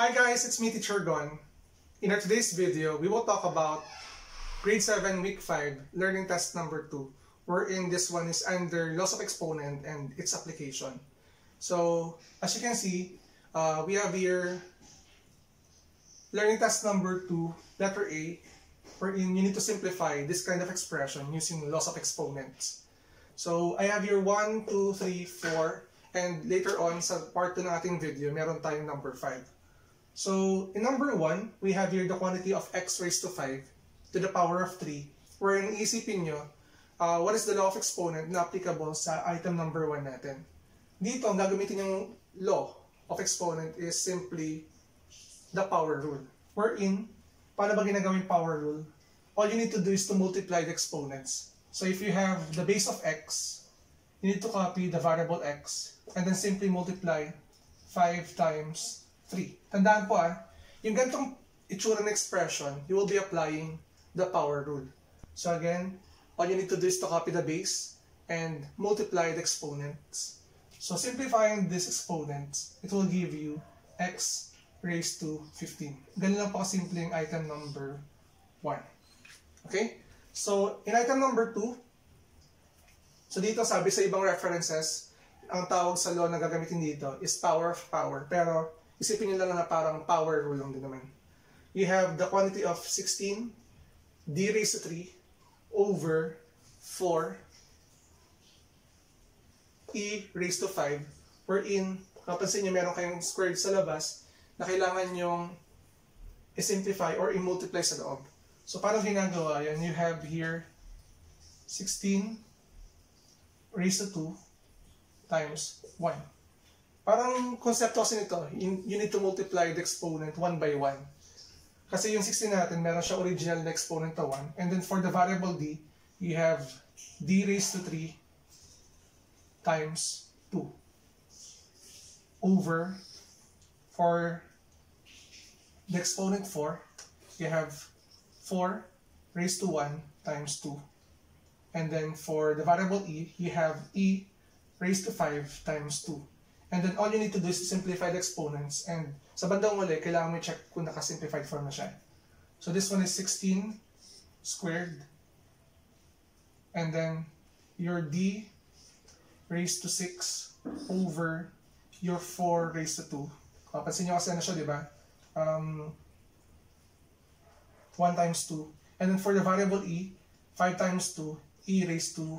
Hi guys, it's me Teacher Gon. In our today's video, we will talk about grade 7 week 5 learning test number 2 wherein this one is under loss of exponent and its application. So, as you can see, uh, we have here learning test number 2, letter A, wherein you need to simplify this kind of expression using loss of exponents. So, I have here 1, 2, 3, 4, and later on sa part 2 ng ating video, meron tayong number 5. So, in number 1, we have here the quantity of x raised to 5 to the power of 3, wherein isipin nyo, uh, what is the law of exponent na applicable sa item number 1 natin. Dito, ang gagamitin yung law of exponent is simply the power rule. Wherein, paano ba ginagawin power rule? All you need to do is to multiply the exponents. So if you have the base of x, you need to copy the variable x and then simply multiply 5 times 3. Tandaan po ah, yung ganitong itsura ng expression, you will be applying the power rule. So again, all you need to do is to copy the base and multiply the exponents. So simplifying these exponents, it will give you x raised to 15. Ganun lang po kasimple yung item number 1. Okay? So, in item number 2, so dito sabi sa ibang references, ang tawag sa law na gagamitin dito is power of power. Pero, isipin nyo lang na parang power rule lang din naman. You have the quantity of 16 d raised to 3 over 4 e raised to 5 wherein, kapansin nyo meron kayong squared sa labas na kailangan yung i-simplify or i-multiply sa loob. So, paano ginagawa yan? You have here 16 raised to 2 times 1. Parang konsepto kasi nito, you need to multiply the exponent 1 by 1. Kasi yung 16 natin, meron siya original na exponent na 1. And then for the variable d, you have d raised to 3 times 2 over for the exponent 4, you have 4 raised to 1 times 2. And then for the variable e, you have e raised to 5 times 2. And then all you need to do is simplify the exponents. And sa bandang uli, kailangan mo check kung naka-simplified form na siya. So this one is 16 squared. And then your d raised to 6 over your 4 raised to 2. Kapansin nyo kasi ano siya, di ba? Um, 1 times 2. And then for the variable e, 5 times 2, e raised to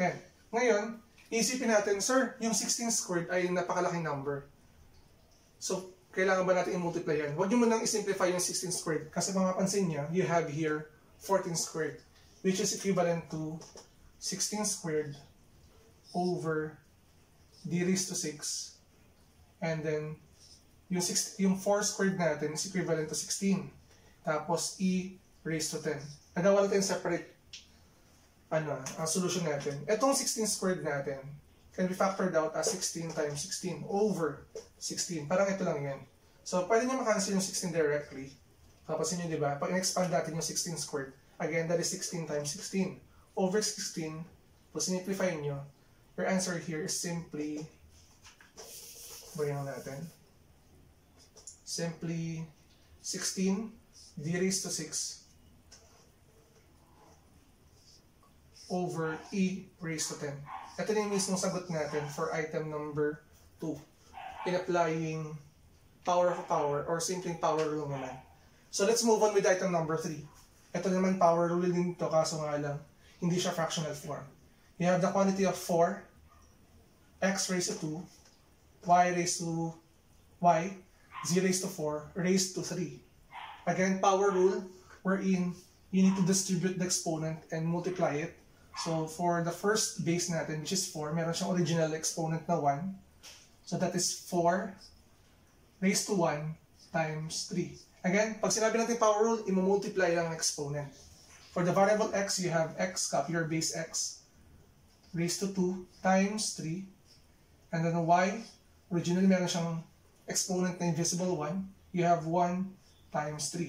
10. Ngayon, Isipin natin, sir, yung 16 squared ay napakalaking number. So, kailangan ba natin i-multiply yan? Huwag nyo munang i-simplify yung 16 squared. Kasi mapapansin niya, you have here 14 squared. Which is equivalent to 16 squared over d raised to 6. And then, yung, 6, yung 4 squared natin is equivalent to 16. Tapos, e raised to 10. Nagawa natin separate ano, ang solution natin. Itong 16 squared natin can be factored out as 16 times 16 over 16. Parang ito lang yan. So, pwede nyo makancel yung 16 directly. Papasin nyo, di ba? Pag in-expand natin yung 16 squared, again, that is 16 times 16. Over 16, kung simplify nyo, your answer here is simply, bayan natin, simply 16 d raised to 6 over e raised to 10. Ito na yung mismong sagot natin for item number 2. In applying power of power or simpleng power rule naman. So let's move on with item number 3. Ito naman power rule din to kaso nga lang hindi siya fractional form. You have the quantity of 4 x raised to 2 y raised to y z raised to 4 raised to 3. Again, power rule wherein you need to distribute the exponent and multiply it So, for the first base natin, which is 4, meron siyang original exponent na 1. So, that is 4 raised to 1 times 3. Again, pag sinabi natin power rule, imumultiply lang ang exponent. For the variable x, you have x, copy your base x, raised to 2 times 3. And then y, originally meron siyang exponent na invisible 1. You have 1 times 3.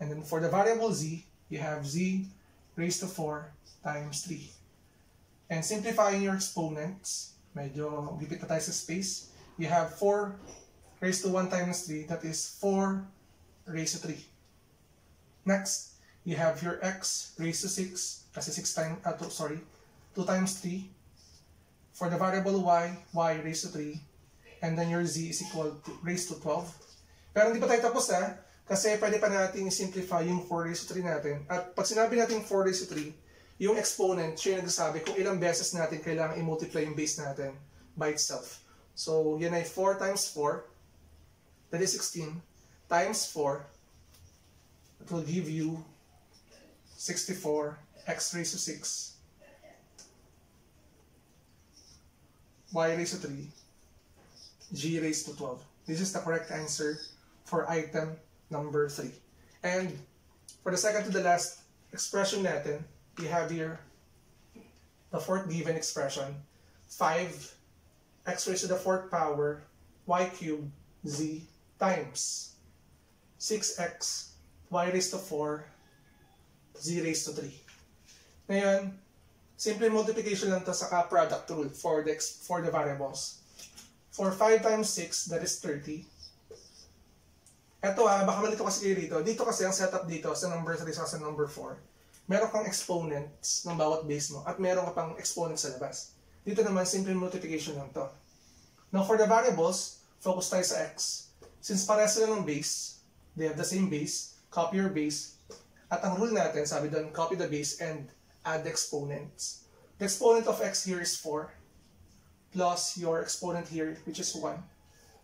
And then for the variable z, you have z raised to 4 times 3. And simplifying your exponents, medyo gipit na tayo sa space, you have 4 raised to 1 times 3, that is 4 raised to 3. Next, you have your x raised to 6, kasi 6 times, uh, sorry, 2 times 3. For the variable y, y raised to 3. And then your z is equal to raised to 12. Pero hindi pa tayo tapos ha, kasi pwede pa natin simplify yung 4 raised to 3 natin. At pag sinabi natin 4 raised to 3, yung exponent, siya yung nagsasabi kung ilang beses natin kailangan i-multiply yung base natin by itself. So, yan ay 4 times 4, that is 16, times 4, that will give you 64, x raised to 6, y raised to 3, g raised to 12. This is the correct answer for item number 3. And for the second to the last expression natin, we have here the fourth given expression, 5 x raised to the fourth power y cubed z times 6x y raised to 4 z raised to 3. Ngayon, simple multiplication lang to sa product rule for the, for the variables. For 5 times 6, that is 30. Ito ah, baka malito kasi kayo dito. Dito kasi ang setup dito sa number 3 sa number 4. Meron kang exponents ng bawat base mo at meron ka pang exponents sa labas. Dito naman, simple multiplication lang to. Now for the variables, focus tayo sa x. Since parehas sila ng base, they have the same base, copy your base, at ang rule natin, sabi doon, copy the base and add the exponents. The exponent of x here is 4, plus your exponent here, which is 1,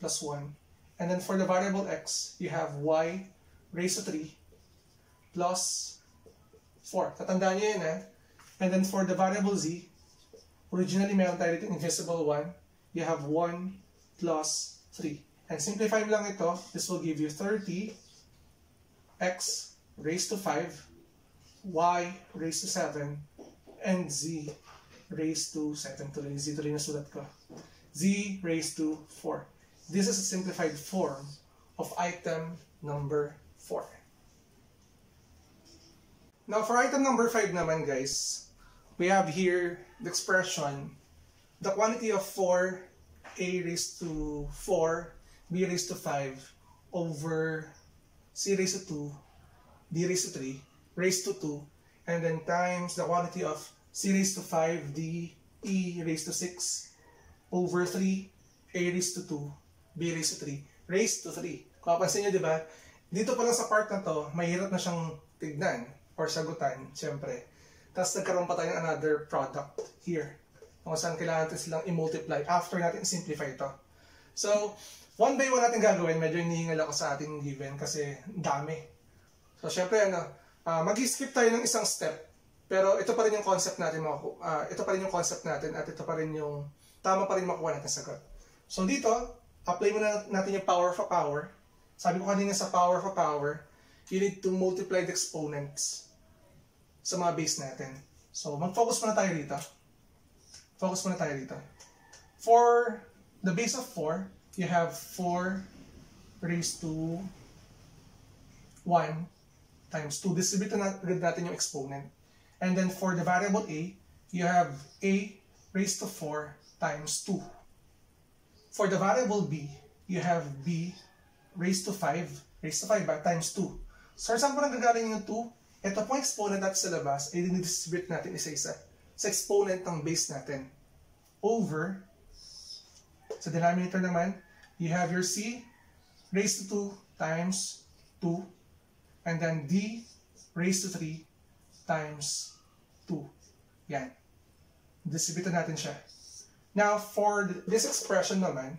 plus 1. And then for the variable x, you have y raised to 3 plus 4. Tatandaan nyo yun eh. And then for the variable z, originally meron tayo dito invisible 1. You have 1 plus 3. And simplify lang ito. This will give you 30 x raised to 5, y raised to 7, and z raised to 7. Tuloy, z tuloy na sulat ko. z raised to 4. This is a simplified form of item number 4. Now, for item number 5 naman, guys, we have here the expression, the quantity of 4, a raised to 4, b raised to 5, over c raised to 2, d raised to 3, raised to 2, and then times the quantity of c raised to 5, d, e raised to 6, over 3, a raised to 2, b raised to 3, raised to 3. Kung kapansin nyo, di ba? Dito pa lang sa part na to, mahirap na siyang tignan or sagutan, syempre. Tapos nagkaroon pa tayo ng another product here. Kung saan kailangan natin silang i-multiply after natin simplify ito. So, one by one natin gagawin. Medyo hinihingal ako sa ating given kasi dami. So, syempre, ano, uh, mag-skip tayo ng isang step. Pero ito pa rin yung concept natin, uh, ito pa rin yung concept natin at ito pa rin yung tama pa rin makuha natin sagot. So, dito, apply muna natin yung power for power. Sabi ko kanina sa power for power, you need to multiply the exponents sa mga base natin. So, mag-focus muna tayo dito. Focus muna tayo dito. For the base of 4, you have 4 raised to 1 times 2. Distribute na natin yung exponent. And then for the variable a, you have a raised to 4 times 2. For the variable b, you have b raised to 5, raised to 5 ba, times 2. So, saan po nanggagaling yung 2? Ito po exponent natin sa labas, ay dinidistribute natin isa-isa sa exponent ng base natin. Over, sa denominator naman, you have your c raised to 2 times 2, and then d raised to 3 times 2. Yan. Distribute natin siya. Now, for this expression naman,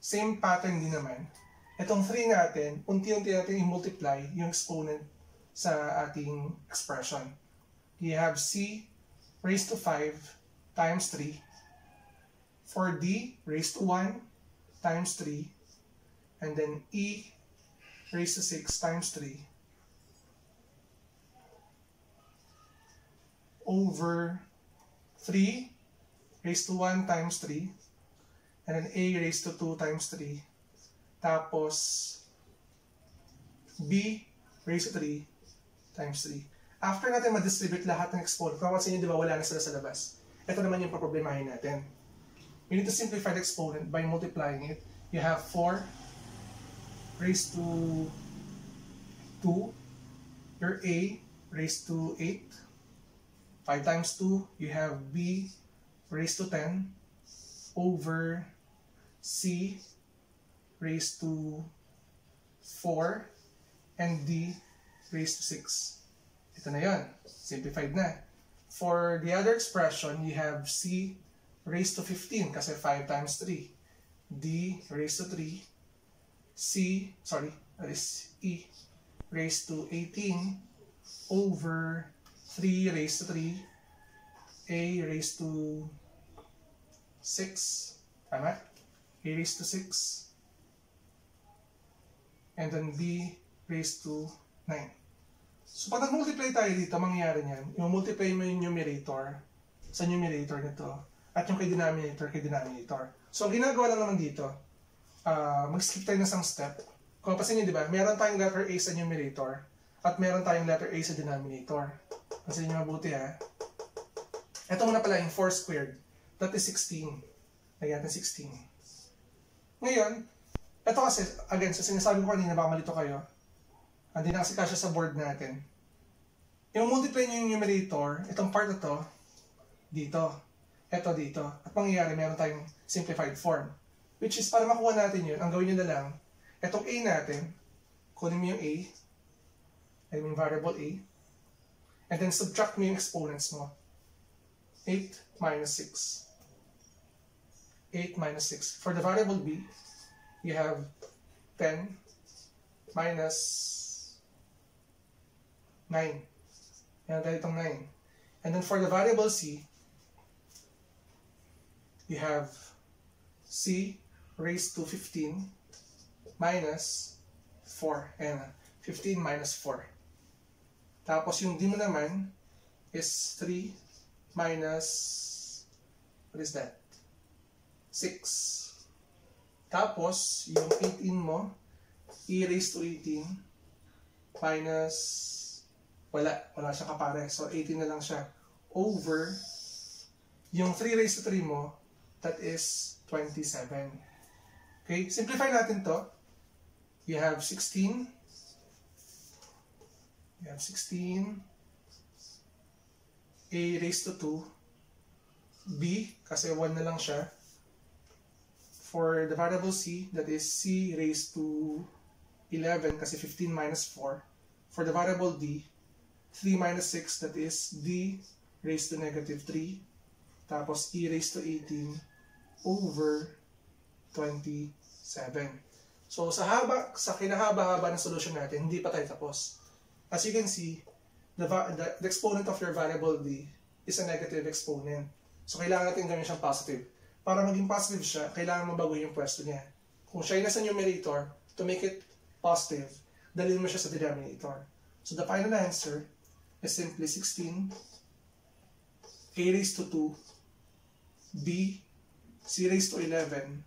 same pattern din naman. Itong 3 natin, unti-unti natin i-multiply yung exponent sa ating expression. You have c raised to 5 times 3. For d raised to 1 times 3. And then e raised to 6 times 3. Over 3 raised to 1 times 3. And then a raised to 2 times 3. Tapos, b raised to 3 times 3. After natin ma-distribute lahat ng exponent, kapansin nyo, di ba, wala na sila sa labas. Ito naman yung paproblemahin natin. We need to simplify the exponent by multiplying it. You have 4 raised to 2. Your A raised to 8. 5 times 2, you have B raised to 10 over C raised to 4 and D raised to 6. Ito na yon. Simplified na. For the other expression, you have C raised to 15 kasi 5 times 3. D raised to 3. C, sorry, that is E raised to 18 over 3 raised to 3. A raised to 6. Tama? A raised to 6. And then B raised to 9. So, pag nag-multiply tayo dito, mangyayari niyan, i-multiply mo yung numerator sa numerator nito at yung kay denominator kay denominator. So, ang ginagawa lang naman dito, uh, mag-skip tayo ng isang step. Kung pasin niyo, di ba, meron tayong letter A sa numerator at meron tayong letter A sa denominator. Kasi niyo mabuti ha. Ito muna pala yung 4 squared. That is 16. Lagyan natin 16. Ngayon, ito kasi, again, sa sinasabi ko kanina, baka malito kayo, hindi na kasi kasya sa board natin. Yung multiply nyo yung numerator, itong part na to, dito. Ito dito. At mangyayari, meron tayong simplified form. Which is, para makuha natin yun, ang gawin nyo na lang, itong A natin, kunin mo yung A, I mean variable A, and then subtract mo yung exponents mo. 8 minus 6. 8 minus 6. For the variable b, you have 10 minus 9. Yan tayo itong 9. And then for the variable c, you have c raised to 15 minus 4. Ayan 15 minus 4. Tapos yung d mo naman is 3 minus, what is that? 6. Tapos, yung 18 mo, e raised to 18 minus, wala, wala siya kapare. So, 18 na lang siya. Over, yung 3 raised to 3 mo, that is 27. Okay, simplify natin to. You have 16. You have 16 a raised to 2, b, kasi 1 na lang siya, for the variable c, that is c raised to 11, kasi 15 minus 4, for the variable d, 3 minus 6, that is d raised to negative 3, tapos e raised to 18 over 27. So, sa haba, sa kinahaba-haba ng solution natin, hindi pa tayo tapos. As you can see, the, the, the exponent of your variable d is a negative exponent. So, kailangan natin gawin siyang positive. Para maging positive siya, kailangan mabaguhin yung pwesto niya. Kung siya ay nasa numerator, to make it positive, dalhin mo siya sa denominator. So, the final answer is simply 16, a raised to 2, b, c raised to 11,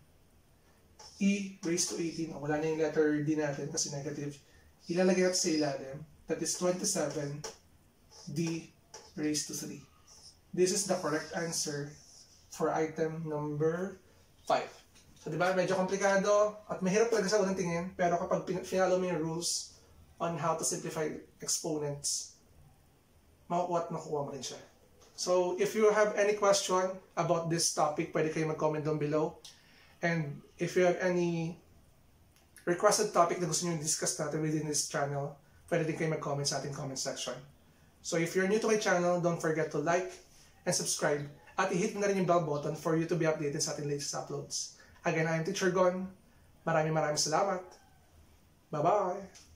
e raised to 18, oh, wala na yung letter d natin kasi negative, ilalagay natin sa ilalim, that is 27, d raised to 3. This is the correct answer for item number 5. So, di ba, medyo komplikado at mahirap talaga sa unang tingin, pero kapag finalo mo yung rules on how to simplify exponents, makukuha at makukuha mo rin siya. So, if you have any question about this topic, pwede kayo mag-comment down below. And if you have any requested topic na gusto nyo discuss natin within this channel, pwede din kayo mag-comment sa ating comment section. So if you're new to my channel, don't forget to like and subscribe at i-hit na rin yung bell button for you to be updated sa ating latest uploads. Again, I'm Teacher Gon. Maraming maraming salamat. Bye-bye!